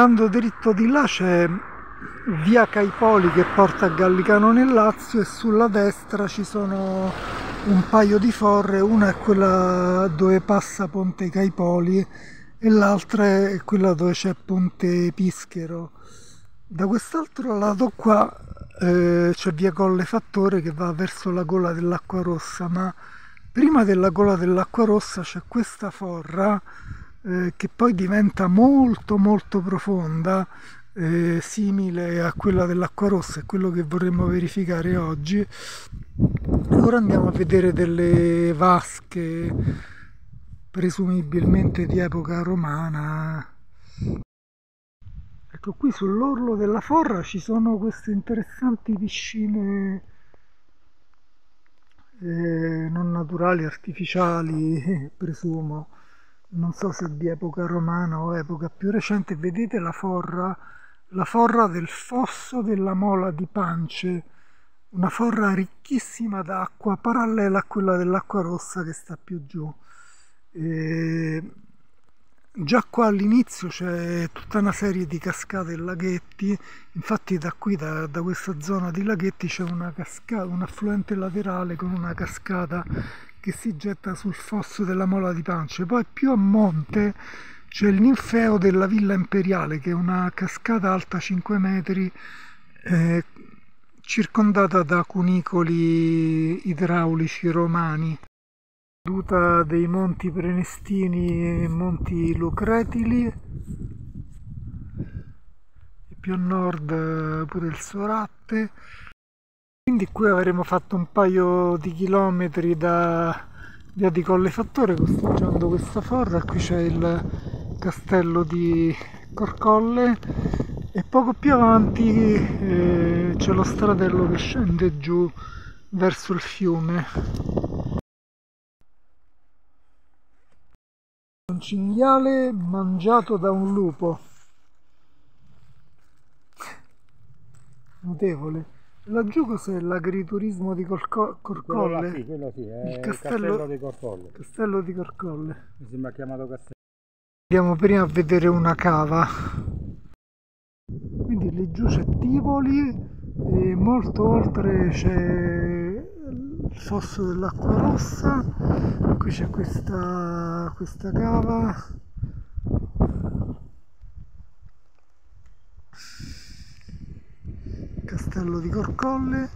Andando dritto di là c'è via Caipoli che porta a Gallicano nel Lazio e sulla destra ci sono un paio di forre, una è quella dove passa Ponte Caipoli e l'altra è quella dove c'è Ponte Pischero. Da quest'altro lato qua eh, c'è via Colle Fattore che va verso la gola dell'Acqua Rossa, ma prima della gola dell'Acqua Rossa c'è questa forra eh, che poi diventa molto molto profonda, eh, simile a quella dell'acqua rossa, è quello che vorremmo verificare oggi. Ora andiamo a vedere delle vasche, presumibilmente di epoca romana. Ecco qui sull'orlo della forra ci sono queste interessanti piscine eh, non naturali, artificiali, presumo non so se di epoca romana o epoca più recente, vedete la forra, la forra del fosso della mola di Pance, una forra ricchissima d'acqua, parallela a quella dell'acqua rossa che sta più giù. E già qua all'inizio c'è tutta una serie di cascate e laghetti, infatti da qui, da, da questa zona di laghetti c'è un affluente laterale con una cascata che si getta sul fosso della Mola di Pance. Poi più a monte c'è il ninfeo della Villa Imperiale, che è una cascata alta 5 metri, eh, circondata da cunicoli idraulici romani. Caduta dei monti Prenestini e monti Lucretili, più a nord pure il Soratte quindi qui avremo fatto un paio di chilometri da via di Colle Fattore costeggiando questa forra. Qui c'è il castello di Corcolle. E poco più avanti eh, c'è lo stradello che scende giù verso il fiume. Un cinghiale mangiato da un lupo. Notevole Laggiù cos'è l'agriturismo di Corco Corcolle? Quello, sì, quello sì, è il castello, castello, di Corcolle. Castello di Corcolle. Mi sembra chiamato castello. Andiamo prima a vedere una cava. Quindi lì giù c'è Tivoli e molto oltre c'è il fosso dell'acqua rossa. Qui c'è questa, questa cava castello di Corcolle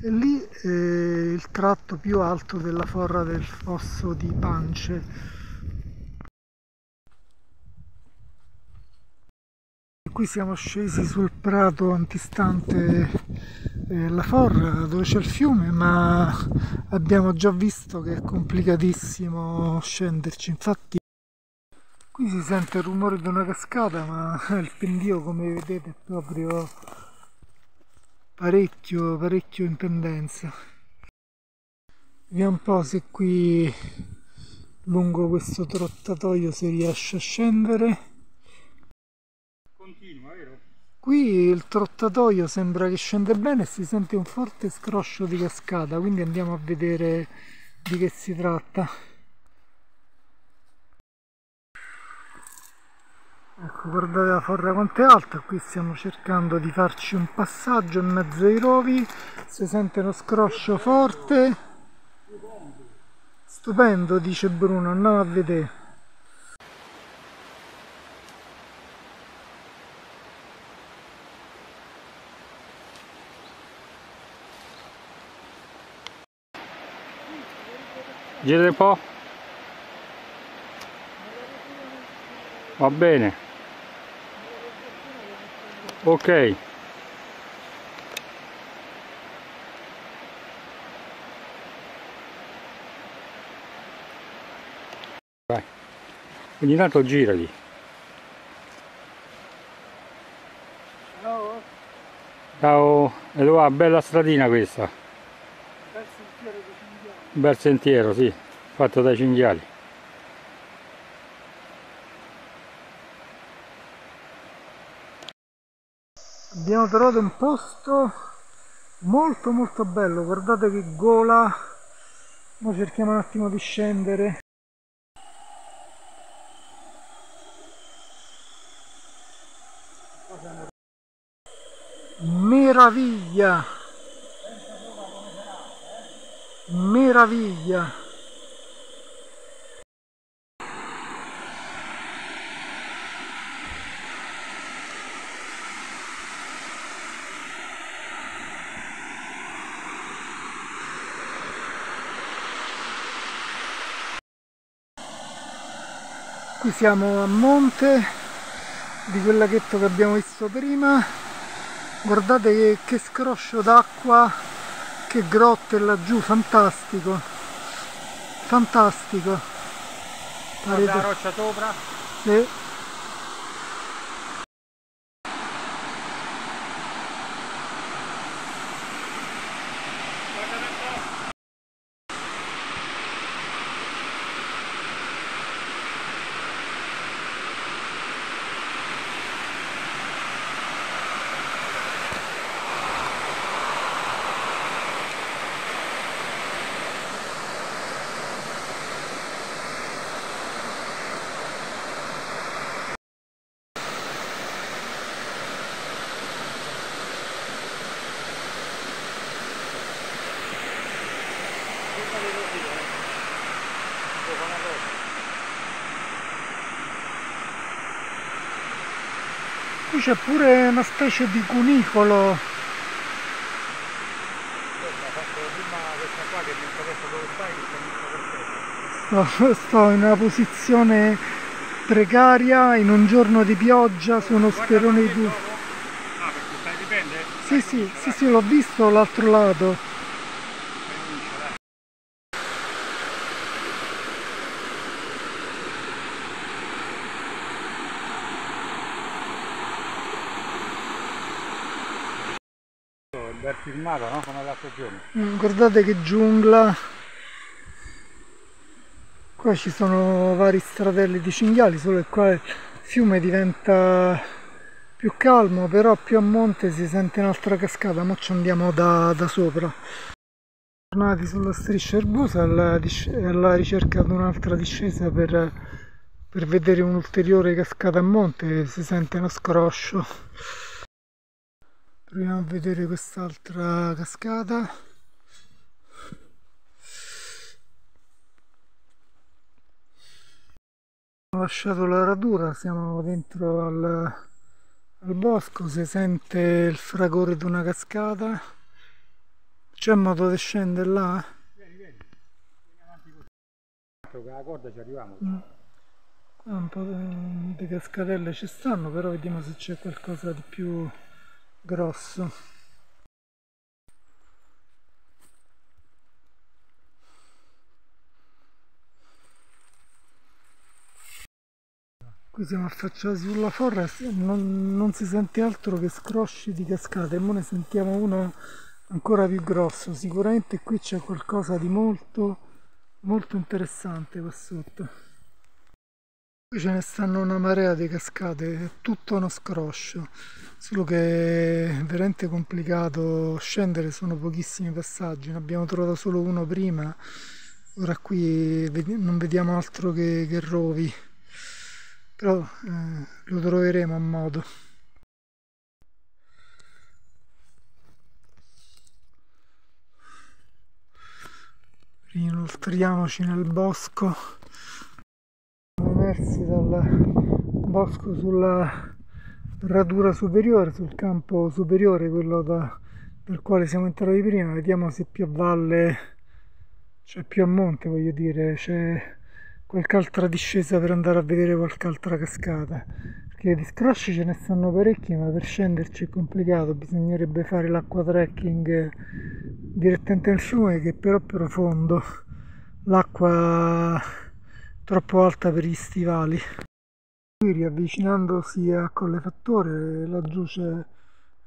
e lì è il tratto più alto della forra del fosso di Pance. Qui siamo scesi sul prato antistante eh, la forra dove c'è il fiume ma abbiamo già visto che è complicatissimo scenderci infatti qui si sente il rumore di una cascata ma il pendio come vedete è proprio parecchio parecchio in pendenza. Vediamo un po' se qui lungo questo trottatoio si riesce a scendere. Continua vero? qui il trottatoio sembra che scende bene e si sente un forte scroscio di cascata quindi andiamo a vedere di che si tratta ecco guardate la forra quanto è alta qui stiamo cercando di farci un passaggio in mezzo ai rovi si sente uno scroscio forte. Stupendo dice Bruno andiamo a vedere. Girate un po' va bene ok. Vai. Ogni tanto girali. Ciao. Ciao. Edoa bella stradina questa. Bel sentiero di cinghiali. Bel sentiero sì. Fatto dai cinghiali abbiamo trovato un posto. Molto molto bello. Guardate che gola. Ora cerchiamo un attimo di scendere. Meraviglia. Meraviglia. Qui siamo a monte di quel laghetto che abbiamo visto prima. Guardate che, che scroscio d'acqua che grotte laggiù fantastico. Fantastico. Guarda la roccia sopra. Sì. Qui c'è pure una specie di cunicolo. Sto, in una posizione precaria, in un giorno di pioggia, su uno sperone di... Ah, perché stai dipende? Sì, sì, sì, sì, l'ho visto l'altro lato. Bel filmato, no? Come l'altro giorno. Mm, Guardate che giungla. Qua ci sono vari stratelli di cinghiali, solo che qua il fiume diventa più calmo, però più a monte si sente un'altra cascata, ma ci andiamo da, da sopra. Tornati sulla striscia erbosa alla, alla ricerca di un'altra discesa per, per vedere un'ulteriore cascata a monte, si sente uno scroscio. Proviamo a vedere quest'altra cascata. Ho lasciato la radura, siamo dentro al, al bosco, si sente il fragore di una cascata. C'è modo di scendere là? Vieni, vieni. Vieni avanti così. La corda ci arriviamo. Mm. Un po' di cascatelle ci stanno, però vediamo se c'è qualcosa di più grosso. Qui siamo affacciati sulla e non, non si sente altro che scrosci di cascate, e ne sentiamo uno ancora più grosso. Sicuramente qui c'è qualcosa di molto molto interessante qua sotto. Qui ce ne stanno una marea di cascate, è tutto uno scroscio, solo che è veramente complicato scendere, sono pochissimi passaggi, ne abbiamo trovato solo uno prima, ora qui non vediamo altro che, che rovi, però eh, lo troveremo a modo. Inoltriamoci nel bosco emersi dal bosco sulla radura superiore, sul campo superiore, quello da, dal quale siamo entrati prima, vediamo se più a valle, cioè più a monte voglio dire, c'è qualche altra discesa per andare a vedere qualche altra cascata. Perché di scrosci ce ne stanno parecchi, ma per scenderci è complicato, bisognerebbe fare l'acqua trekking direttamente nel fiume che però è profondo, l'acqua troppo alta per gli stivali. Qui riavvicinandosi a Colle Fattore, laggiù c'è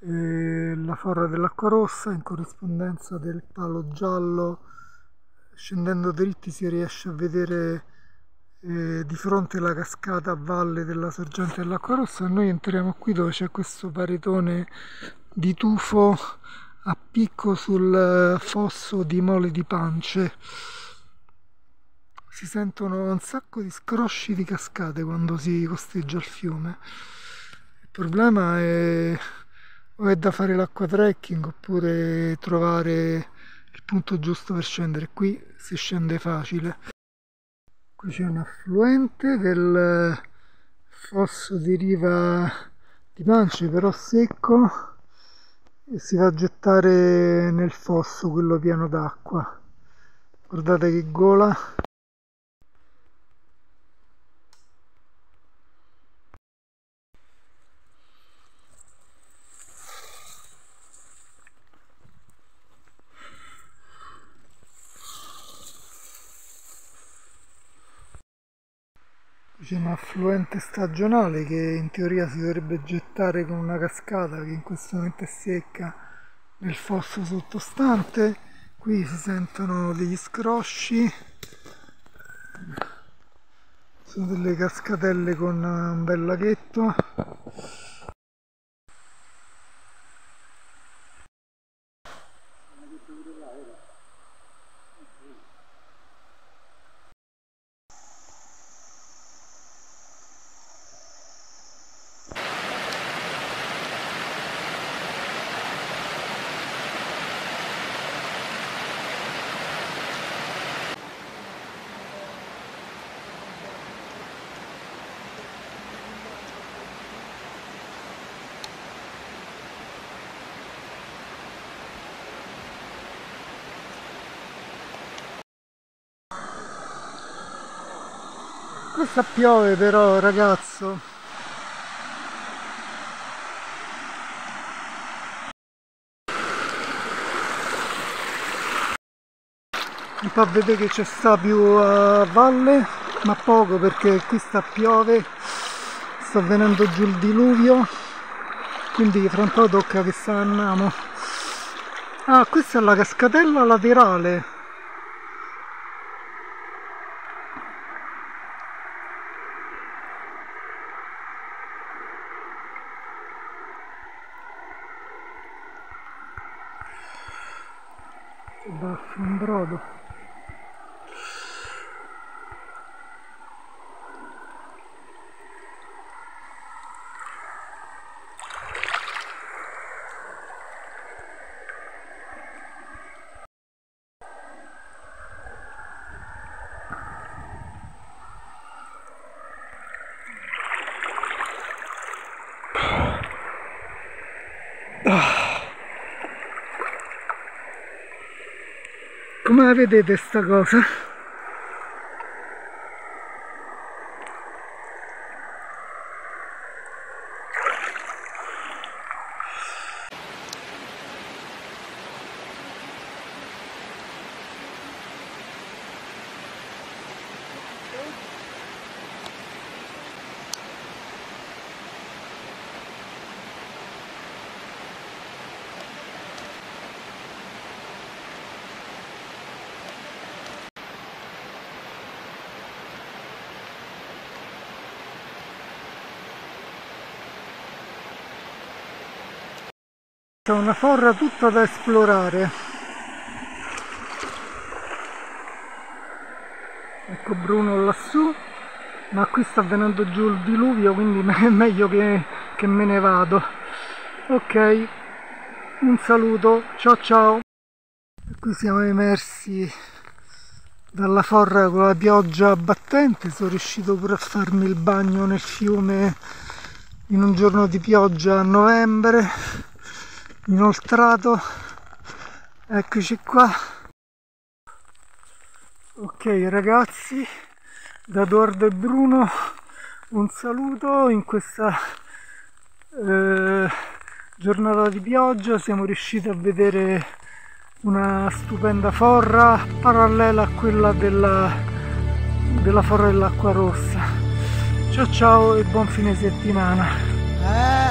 eh, la forra dell'acqua rossa in corrispondenza del palo giallo. Scendendo dritti si riesce a vedere eh, di fronte la cascata a valle della sorgente dell'acqua rossa. Noi entriamo qui dove c'è questo paretone di tufo a picco sul fosso di Mole di Pance si sentono un sacco di scrosci di cascate quando si costeggia il fiume. Il problema è o è da fare l'acqua trekking oppure trovare il punto giusto per scendere. Qui si scende facile. Qui c'è un affluente del fosso di riva di Mance però secco e si va a gettare nel fosso quello pieno d'acqua. Guardate che gola un affluente stagionale che in teoria si dovrebbe gettare con una cascata che in questo momento è secca nel fosso sottostante. Qui si sentono degli scrosci. Sono delle cascatelle con un bel laghetto Questa piove però ragazzo. Mi fa vedere che c'è sta più a valle, ma poco perché qui sta piove, sta venendo giù il diluvio, quindi fra un po' tocca che sta andiamo. Ah, questa è la cascatella laterale. Бассенброду. La vedete sta cosa? C'è una forra tutta da esplorare. Ecco Bruno lassù, ma qui sta venendo giù il diluvio, quindi è meglio che, che me ne vado. Ok, un saluto, ciao ciao. qui siamo emersi dalla forra con la pioggia battente, sono riuscito pure a farmi il bagno nel fiume in un giorno di pioggia a novembre inoltrato. Eccoci qua. Ok ragazzi da Edoardo e Bruno un saluto in questa eh, giornata di pioggia. Siamo riusciti a vedere una stupenda forra parallela a quella della, della forra dell'acqua rossa. Ciao ciao e buon fine settimana